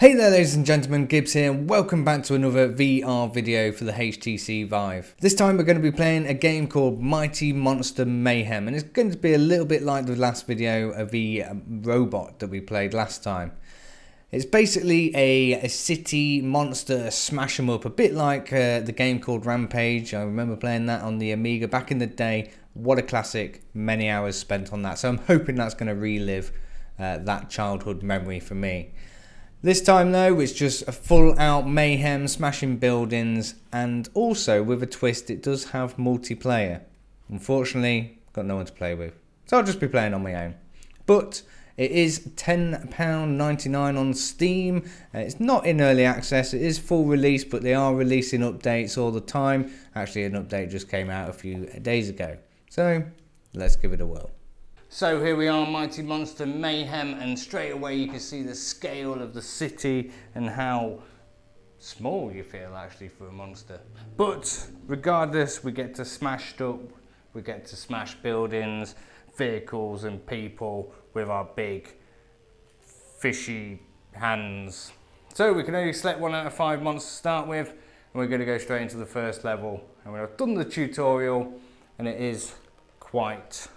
Hey there ladies and gentlemen, Gibs here and welcome back to another VR video for the HTC Vive. This time we're going to be playing a game called Mighty Monster Mayhem and it's going to be a little bit like the last video of the um, robot that we played last time. It's basically a, a city monster smash 'em up, a bit like uh, the game called Rampage. I remember playing that on the Amiga back in the day. What a classic, many hours spent on that. So I'm hoping that's going to relive uh, that childhood memory for me. This time though, it's just a full out mayhem, smashing buildings, and also with a twist, it does have multiplayer. Unfortunately, got no one to play with, so I'll just be playing on my own. But it is £10.99 on Steam. Uh, it's not in early access, it is full release, but they are releasing updates all the time. Actually, an update just came out a few days ago. So, let's give it a whirl. So here we are, Mighty Monster Mayhem, and straight away you can see the scale of the city and how small you feel actually for a monster. But regardless, we get to smash up, we get to smash buildings, vehicles and people with our big fishy hands. So we can only select one out of five monsters to start with, and we're going to go straight into the first level. And we've done the tutorial, and it is quite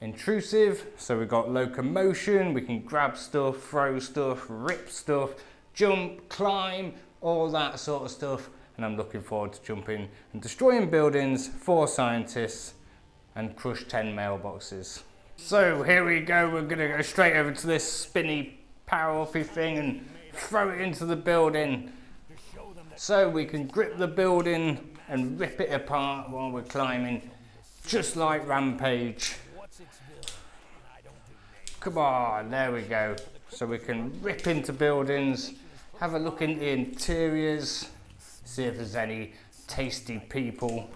intrusive. So we've got locomotion, we can grab stuff, throw stuff, rip stuff, jump, climb, all that sort of stuff. And I'm looking forward to jumping and destroying buildings for scientists and crush 10 mailboxes. So here we go, we're gonna go straight over to this spinny power-uppy thing and throw it into the building. So we can grip the building and rip it apart while we're climbing, just like Rampage. Come on, there we go. So we can rip into buildings, have a look in the interiors, see if there's any tasty people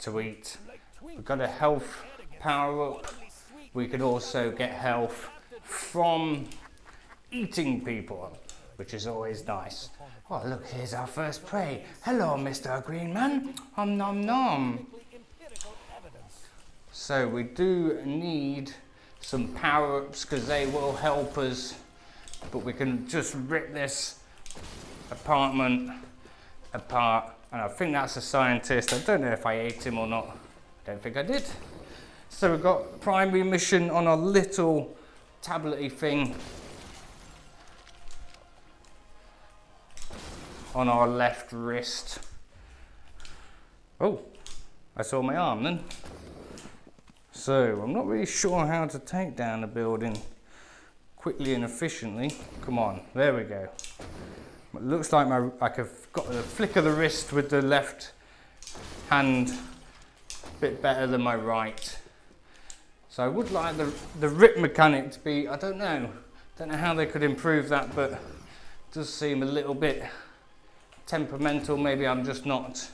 to eat. We've got a health power up. We could also get health from eating people, which is always nice. Oh, look, here's our first prey. Hello, Mr. Green Man. Om nom nom. So we do need some power-ups because they will help us. But we can just rip this apartment apart. And I think that's a scientist. I don't know if I ate him or not. I don't think I did. So we've got primary mission on a little tablety thing on our left wrist. Oh I saw my arm then so I'm not really sure how to take down a building quickly and efficiently. Come on, there we go. It looks like my like I've got the flick of the wrist with the left hand a bit better than my right. So I would like the, the rip mechanic to be, I don't know, don't know how they could improve that, but does seem a little bit temperamental. Maybe I'm just not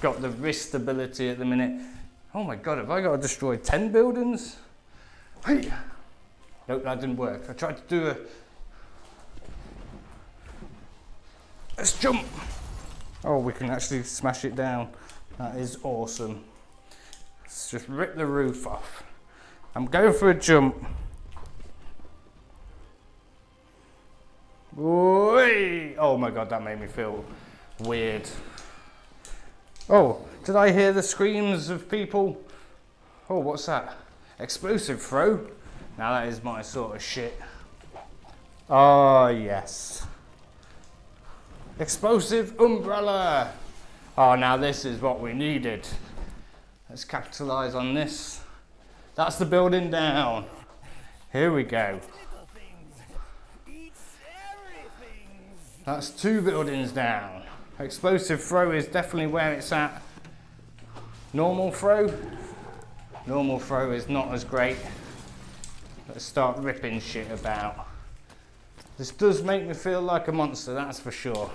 got the wrist ability at the minute. Oh my God, have I got to destroy 10 buildings? Hey. Nope, that didn't work. I tried to do a... Let's jump. Oh, we can actually smash it down. That is awesome. Let's just rip the roof off. I'm going for a jump. Whee! Oh my God, that made me feel weird. Oh, did I hear the screams of people? Oh, what's that? Explosive throw? Now that is my sort of shit. Oh, yes. Explosive umbrella. Oh, now this is what we needed. Let's capitalize on this. That's the building down. Here we go. That's two buildings down. Explosive throw is definitely where it's at. Normal throw, normal throw is not as great. Let's start ripping shit about. This does make me feel like a monster, that's for sure.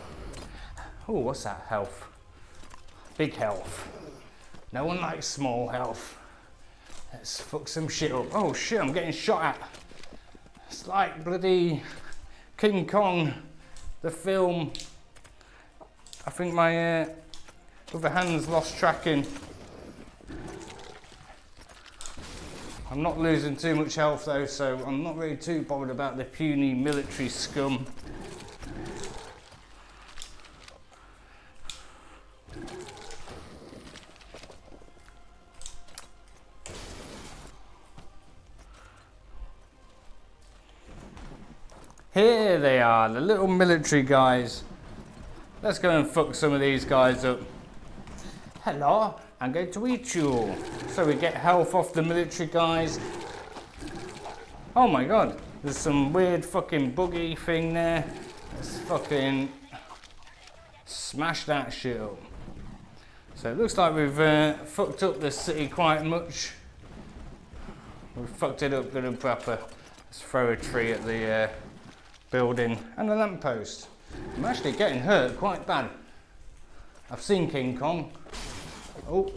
Oh, what's that health? Big health. No one likes small health. Let's fuck some shit up. Oh shit, I'm getting shot at. It's like bloody King Kong, the film I think my uh, other hand's lost tracking. I'm not losing too much health though, so I'm not really too bothered about the puny military scum. Here they are, the little military guys. Let's go and fuck some of these guys up. Hello, I'm going to eat you. So we get health off the military guys. Oh my god, there's some weird fucking buggy thing there. Let's fucking smash that shit up. So it looks like we've uh, fucked up the city quite much. We've fucked it up good and proper. Let's throw a tree at the uh, building and a lamppost. I'm actually getting hurt quite bad. I've seen King Kong. Oh.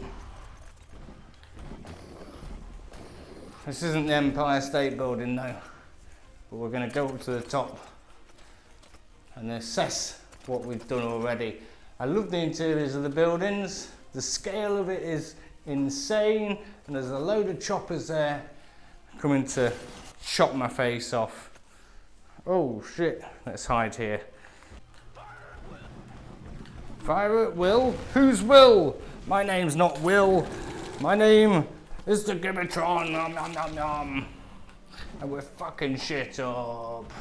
This isn't the Empire State Building though. But we're going to go up to the top and assess what we've done already. I love the interiors of the buildings. The scale of it is insane and there's a load of choppers there coming to chop my face off. Oh shit, let's hide here. Fire at Will? Who's Will? My name's not Will. My name is the Gibbetron. Nom nom nom nom. And we're fucking shit up.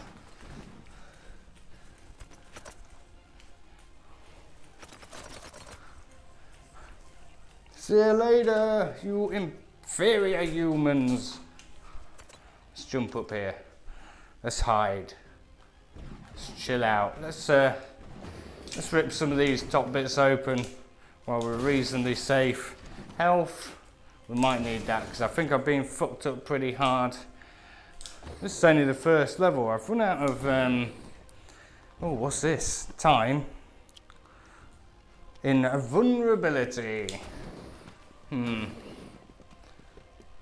See you later, you inferior humans. Let's jump up here. Let's hide. Let's chill out. Let's uh, let's rip some of these top bits open while we're reasonably safe. Health, we might need that because I think I've been fucked up pretty hard. This is only the first level. I've run out of, um, oh, what's this? Time. In vulnerability. Hmm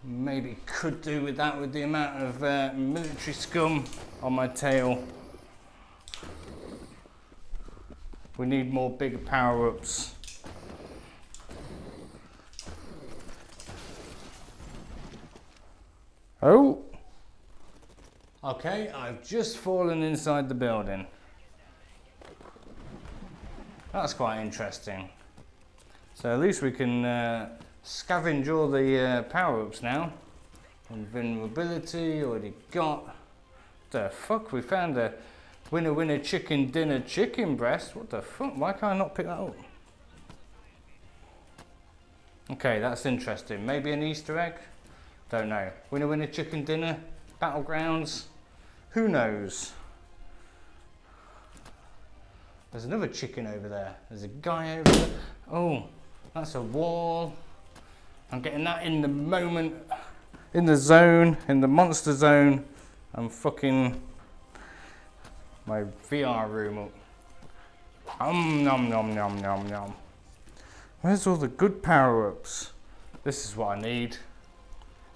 maybe could do with that with the amount of uh, military scum on my tail. We need more bigger power-ups. Oh! Okay, I've just fallen inside the building. That's quite interesting. So at least we can uh, scavenge all the uh, power-ups now. Invulnerability, already got. The fuck, we found a winner winner chicken dinner chicken breast. What the fuck, why can't I not pick that up? Okay, that's interesting. Maybe an Easter egg? Don't know. Winner winner chicken dinner? Battlegrounds? Who knows? There's another chicken over there. There's a guy over there. Oh, that's a wall. I'm getting that in the moment, in the zone, in the monster zone. I'm fucking my VR room up. Um, nom nom nom nom nom. Where's all the good power-ups? This is what I need.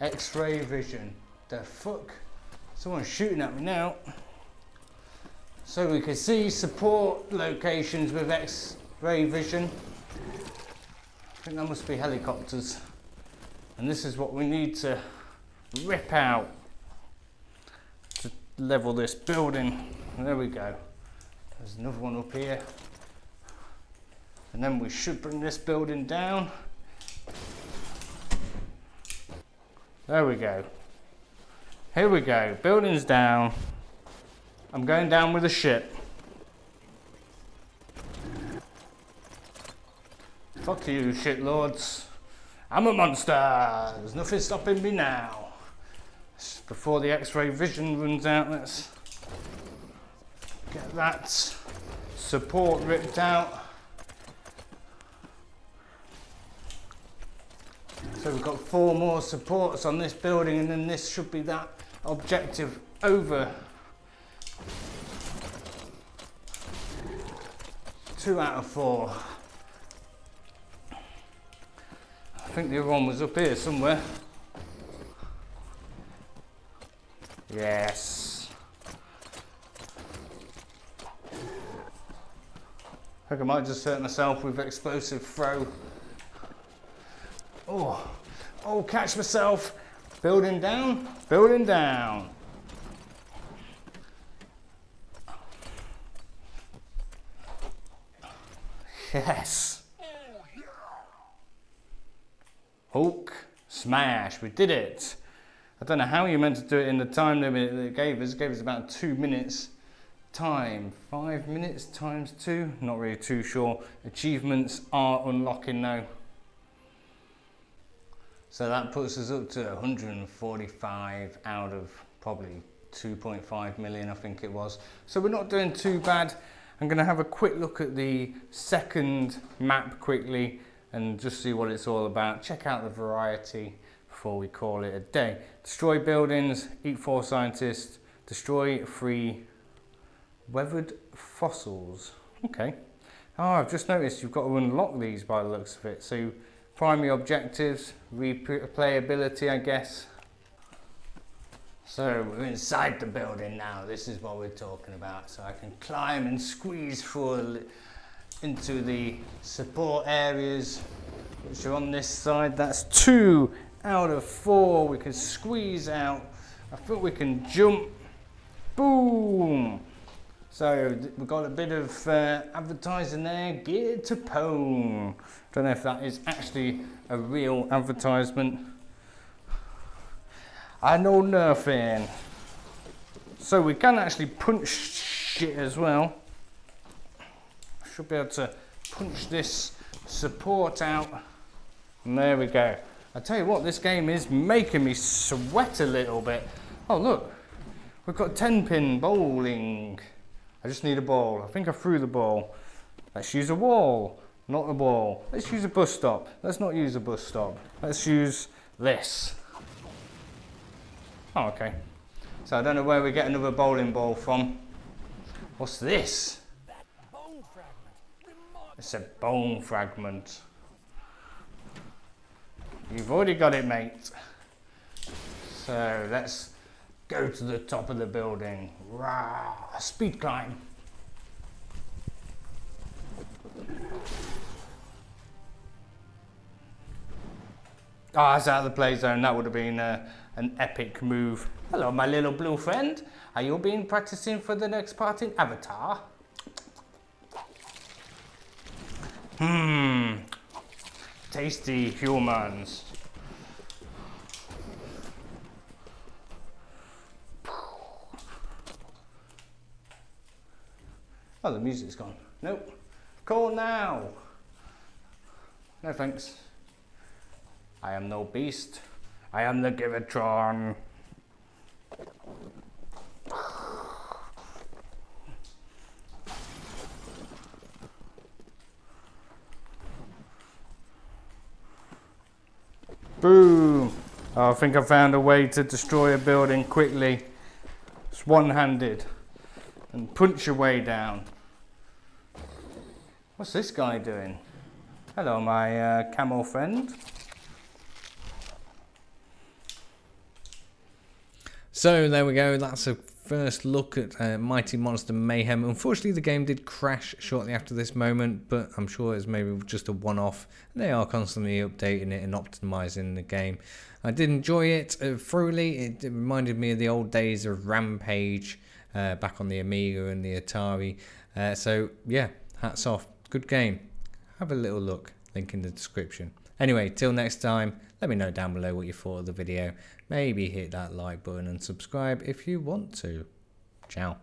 X-ray vision. The fuck? Someone's shooting at me now. So we can see support locations with X-ray vision. I think that must be helicopters. And this is what we need to rip out to level this building. There we go. There's another one up here. And then we should bring this building down. There we go. Here we go. Building's down. I'm going down with a ship. Fuck you, shitlords. I'm a monster. There's nothing stopping me now. Before the X-ray vision runs out, let's get that support ripped out. So we've got four more supports on this building and then this should be that objective over. Two out of four. I think the other one was up here somewhere. Yes. I think I might just hurt myself with explosive throw. Oh, oh, catch myself. Building down, building down. Yes. Hulk smash, we did it. I don't know how you meant to do it in the time limit that it gave us. It gave us about two minutes time. Five minutes times two, not really too sure. Achievements are unlocking now. So that puts us up to 145 out of probably 2.5 million, I think it was. So we're not doing too bad. I'm going to have a quick look at the second map quickly and just see what it's all about. Check out the variety before we call it a day. Destroy buildings, eat four scientists, destroy three weathered fossils. Okay. Oh, I've just noticed you've got to unlock these by the looks of it. So primary objectives, replayability I guess. So we're inside the building now, this is what we're talking about. So I can climb and squeeze through into the support areas which are on this side. That's two out of four. We can squeeze out. I think we can jump. Boom! So we've got a bit of uh, advertising there, geared to Pwn. Don't know if that is actually a real advertisement. I know nothing. So we can actually punch shit as well. Should be able to punch this support out. And there we go. I tell you what, this game is making me sweat a little bit. Oh look, we've got 10 pin bowling. I just need a ball. I think I threw the ball. Let's use a wall, not a ball. Let's use a bus stop. Let's not use a bus stop. Let's use this. Oh, okay. So I don't know where we get another bowling ball from. What's this? It's a bone fragment. You've already got it, mate. So let's Go to the top of the building. Rah, speed climb. Oh, it's out of the play zone. That would have been uh, an epic move. Hello, my little blue friend. Are you been practicing for the next part in Avatar? Hmm. Tasty humans. Oh, the music's gone. Nope. Call now. No thanks. I am no beast. I am the Givatron. Boom! Oh, I think I found a way to destroy a building quickly. It's one-handed and punch your way down. What's this guy doing? Hello, my uh, camel friend. So there we go, that's a first look at uh, Mighty Monster Mayhem. Unfortunately, the game did crash shortly after this moment, but I'm sure it's maybe just a one-off. They are constantly updating it and optimizing the game. I did enjoy it uh, thoroughly. It, reminded me of the old days of Rampage uh, back on the Amiga and the Atari. Uh, so yeah, hats off. Good game. Have a little look. Link in the description. Anyway, till next time, let me know down below what you thought of the video. Maybe hit that like button and subscribe if you want to. Ciao.